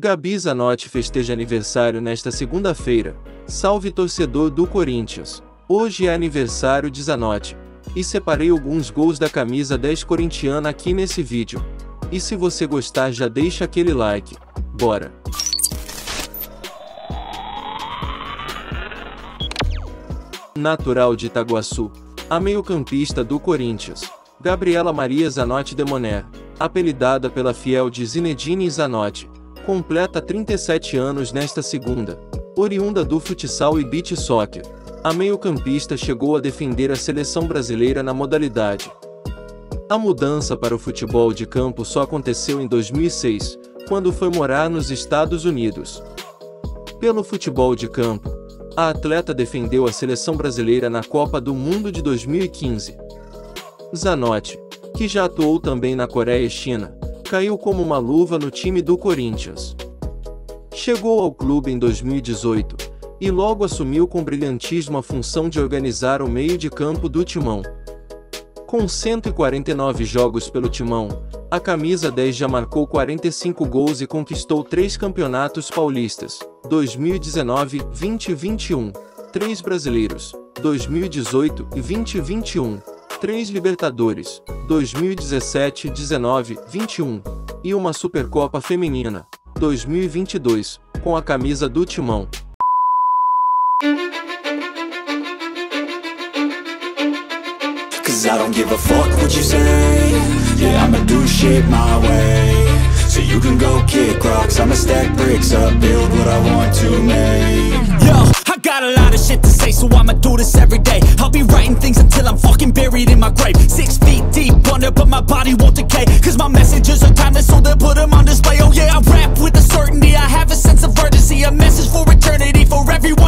Gabi Zanotti festeja aniversário nesta segunda-feira. Salve torcedor do Corinthians! Hoje é aniversário de Zanotti. E separei alguns gols da camisa 10 corintiana aqui nesse vídeo. E se você gostar já deixa aquele like. Bora! Natural de Itaguaçu, a meio-campista do Corinthians, Gabriela Maria Zanotti Demoner, apelidada pela fiel de Zinedine Zanotti, completa 37 anos nesta segunda. Oriunda do futsal e beach soccer, a meio-campista chegou a defender a seleção brasileira na modalidade. A mudança para o futebol de campo só aconteceu em 2006, quando foi morar nos Estados Unidos. Pelo futebol de campo, a atleta defendeu a seleção brasileira na Copa do Mundo de 2015. Zanotti, que já atuou também na Coreia e China, Caiu como uma luva no time do Corinthians. Chegou ao clube em 2018 e logo assumiu com brilhantismo a função de organizar o meio de campo do Timão. Com 149 jogos pelo Timão, a camisa 10 já marcou 45 gols e conquistou três campeonatos paulistas, 2019, 2021, três brasileiros, 2018 e 2021. 3 Libertadores, 2017, 19, 21, e uma Supercopa Feminina, 2022, com a camisa do Timão. Cause I don't give a fuck what you say Yeah, I'ma do shit my way So you can go kick rocks I'ma stack bricks up, build what I want to make Yo! Got a lot of shit to say, so I'ma do this every day. I'll be writing things until I'm fucking buried in my grave. Six feet deep under, but my body won't decay. Cause my messages are timeless, so they'll put them on display. Oh yeah, I rap with a certainty, I have a sense of urgency. A message for eternity, for everyone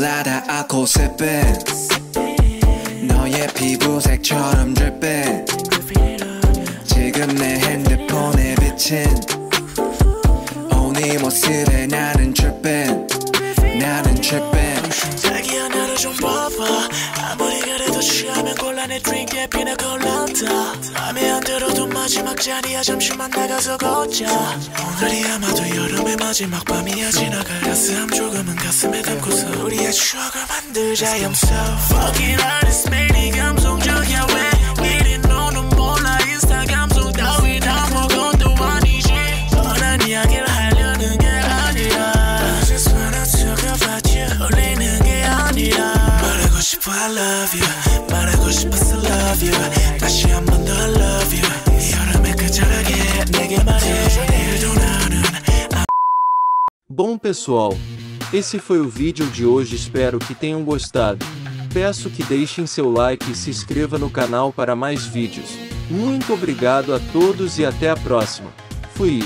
그냥 콜라다 아코세벤 너의 피부색처럼 dripin 지금 내 핸드폰에 비친 오네 모습에 나는 trippin 나는 trippin 자기야 나를 좀 봐봐 취하면 곤란해 드링크에 피나 콜라다 맘에 안 들어도 마지막 자리야. 잠시만 나가서 걷자. 오늘이 아마도 여름의 마지막 밤이야. 지나갈 따스함 조금은 가슴에 담고서 우리의 추억을 만들자. I'm so fucking I love you 말하고 싶었어 love you 다시 한 번 더 I love you 여름에 끝자락에 내게 말해 내일도 나는 Bom pessoal, esse foi o vídeo de hoje espero que tenham gostado. Peço que deixem seu like e se inscreva no canal para mais vídeos. Muito obrigado a todos e até a próxima. Fui.